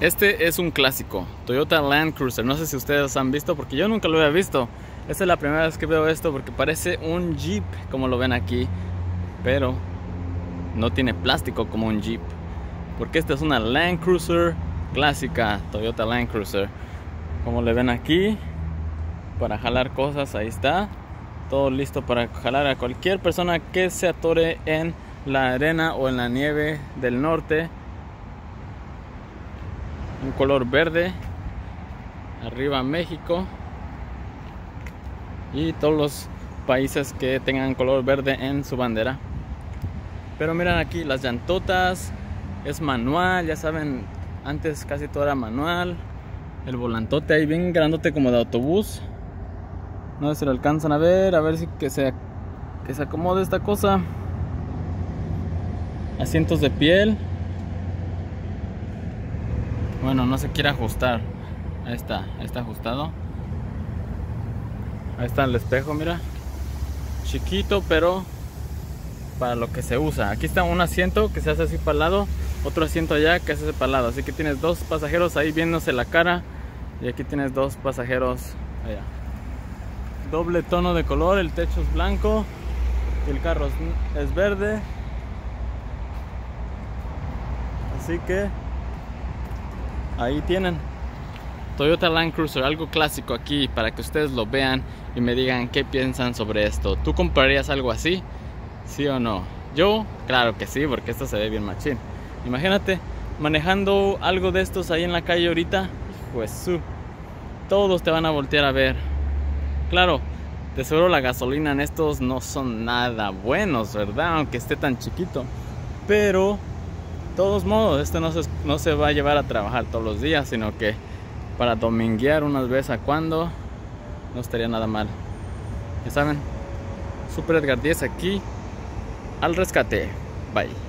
Este es un clásico, Toyota Land Cruiser. No sé si ustedes han visto porque yo nunca lo había visto. Esta es la primera vez que veo esto porque parece un Jeep como lo ven aquí, pero no tiene plástico como un Jeep. Porque esta es una Land Cruiser clásica, Toyota Land Cruiser. Como le ven aquí, para jalar cosas, ahí está. Todo listo para jalar a cualquier persona que se atore en la arena o en la nieve del norte un color verde. Arriba México. Y todos los países que tengan color verde en su bandera. Pero miran aquí las llantotas. Es manual ya saben antes casi todo era manual. El volantote ahí bien grandote como de autobús. No sé si lo alcanzan a ver a ver si que se que se acomode esta cosa. Asientos de piel bueno, no se quiere ajustar. Ahí está, está ajustado. Ahí está el espejo, mira. Chiquito, pero para lo que se usa. Aquí está un asiento que se hace así para el lado, otro asiento allá que se hace para el lado. Así que tienes dos pasajeros ahí viéndose la cara y aquí tienes dos pasajeros allá. Doble tono de color, el techo es blanco el carro es verde. Así que ahí tienen Toyota Land Cruiser, algo clásico aquí para que ustedes lo vean y me digan qué piensan sobre esto. ¿Tú comprarías algo así? ¿Sí o no? Yo, claro que sí, porque esto se ve bien machín. Imagínate manejando algo de estos ahí en la calle ahorita. Pues todos te van a voltear a ver. Claro, de seguro la gasolina en estos no son nada buenos, ¿verdad? Aunque esté tan chiquito. Pero todos modos, este no se, no se va a llevar a trabajar todos los días, sino que para dominguear unas veces a cuando no estaría nada mal. Ya saben, Super Edgar 10 aquí al rescate. Bye.